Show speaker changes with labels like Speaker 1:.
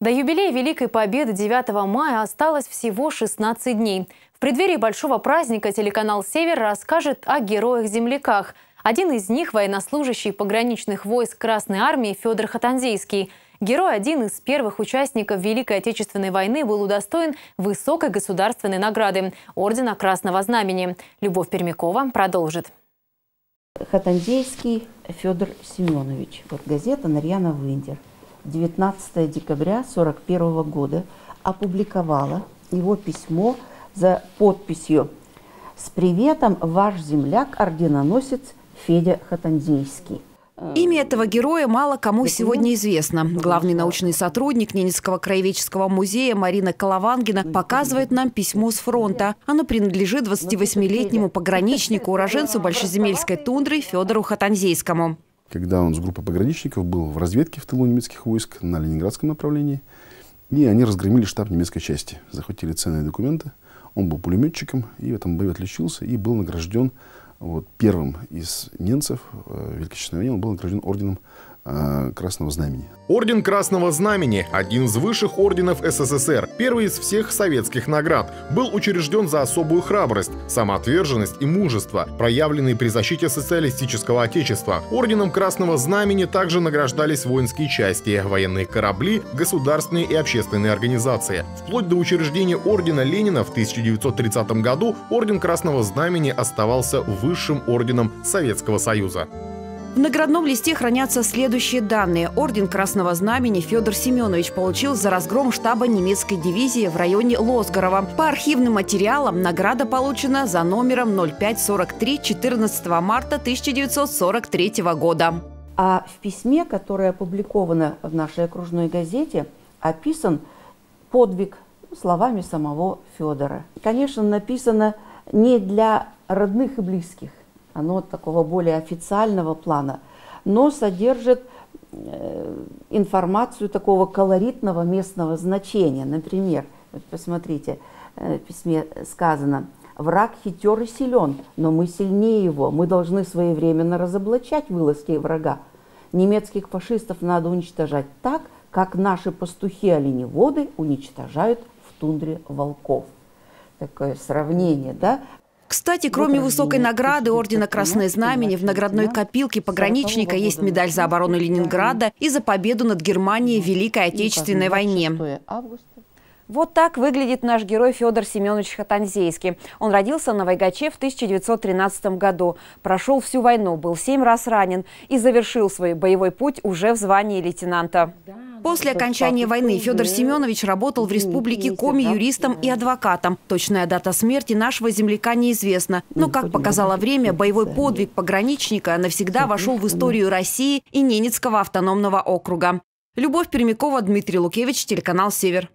Speaker 1: До юбилея Великой Победы 9 мая осталось всего 16 дней. В преддверии большого праздника телеканал «Север» расскажет о героях-земляках. Один из них – военнослужащий пограничных войск Красной Армии Федор Хатанзейский. Герой, один из первых участников Великой Отечественной войны, был удостоен высокой государственной награды – Ордена Красного Знамени. Любовь Пермякова продолжит.
Speaker 2: Хатанзейский Федор Семенович. Вот газета «Нарьяна Виндер». 19 декабря 1941 года опубликовала его письмо за подписью «С приветом ваш земляк-орденоносец Федя Хатанзейский».
Speaker 3: Имя этого героя мало кому сегодня известно. Главный научный сотрудник Ненецкого краеведческого музея Марина Коловангина показывает нам письмо с фронта. Оно принадлежит 28-летнему пограничнику, уроженцу Большеземельской тундры Федору Хатанзейскому
Speaker 4: когда он с группой пограничников был в разведке в тылу немецких войск на Ленинградском направлении. И они разгромили штаб немецкой части, захватили ценные документы. Он был пулеметчиком и в этом бою отличился и был награжден вот, первым из немцев э, Великой Отечественной войне, он был награжден орденом Красного Знамени.
Speaker 5: Орден Красного Знамени – один из высших орденов СССР, первый из всех советских наград. Был учрежден за особую храбрость, самоотверженность и мужество, проявленные при защите социалистического отечества. Орденом Красного Знамени также награждались воинские части, военные корабли, государственные и общественные организации. Вплоть до учреждения Ордена Ленина в 1930 году Орден Красного Знамени оставался высшим орденом Советского Союза.
Speaker 3: В наградном листе хранятся следующие данные. Орден Красного Знамени Федор Семенович получил за разгром штаба немецкой дивизии в районе Лосгорова. По архивным материалам награда получена за номером 0543 14 марта 1943 года.
Speaker 2: А в письме, которое опубликовано в нашей окружной газете, описан подвиг словами самого Федора. Конечно, написано не для родных и близких, оно такого более официального плана, но содержит э, информацию такого колоритного местного значения. Например, вот посмотрите, э, в письме сказано, враг хитер и силен, но мы сильнее его, мы должны своевременно разоблачать вылазки врага. Немецких фашистов надо уничтожать так, как наши пастухи-оленеводы уничтожают в тундре волков. Такое сравнение, да?
Speaker 3: Кстати, кроме высокой награды Ордена Красное Знамени, в наградной копилке пограничника есть медаль за оборону Ленинграда и за победу над Германией в Великой Отечественной войне. Вот так выглядит наш герой Федор Семенович Хатанзейский. Он родился на Вайгаче в 1913 году, прошел всю войну, был семь раз ранен и завершил свой боевой путь уже в звании лейтенанта. После окончания войны Федор Семенович работал в республике Коми юристом и адвокатом. Точная дата смерти нашего земляка неизвестна. Но, как показало время, боевой подвиг пограничника навсегда вошел в историю России и Ненецкого автономного округа. Любовь Пермякова, Дмитрий Лукевич, телеканал «Север».